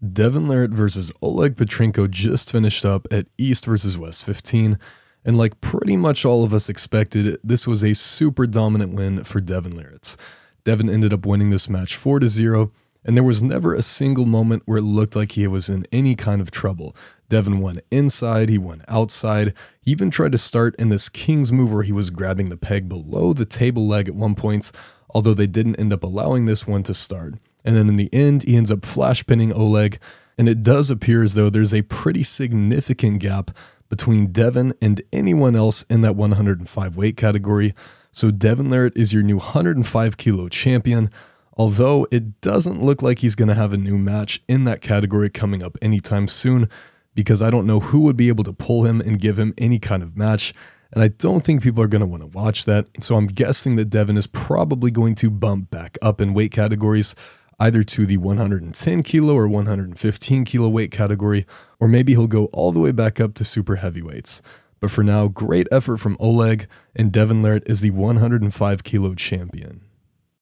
Devon Larratt versus Oleg Petrenko just finished up at East versus West 15, and like pretty much all of us expected, this was a super dominant win for Devon Larratt. Devon ended up winning this match 4 to 0, and there was never a single moment where it looked like he was in any kind of trouble. Devon won inside, he won outside. He even tried to start in this King's move where he was grabbing the peg below the table leg at one point, although they didn't end up allowing this one to start. And then in the end, he ends up flash pinning Oleg. And it does appear as though there's a pretty significant gap between Devon and anyone else in that 105 weight category. So Devon Larratt is your new 105 kilo champion, although it doesn't look like he's going to have a new match in that category coming up anytime soon because I don't know who would be able to pull him and give him any kind of match. And I don't think people are going to want to watch that. So I'm guessing that Devon is probably going to bump back up in weight categories either to the 110 kilo or 115 kilo weight category, or maybe he'll go all the way back up to super heavyweights. But for now, great effort from Oleg, and Devon Larratt is the 105 kilo champion.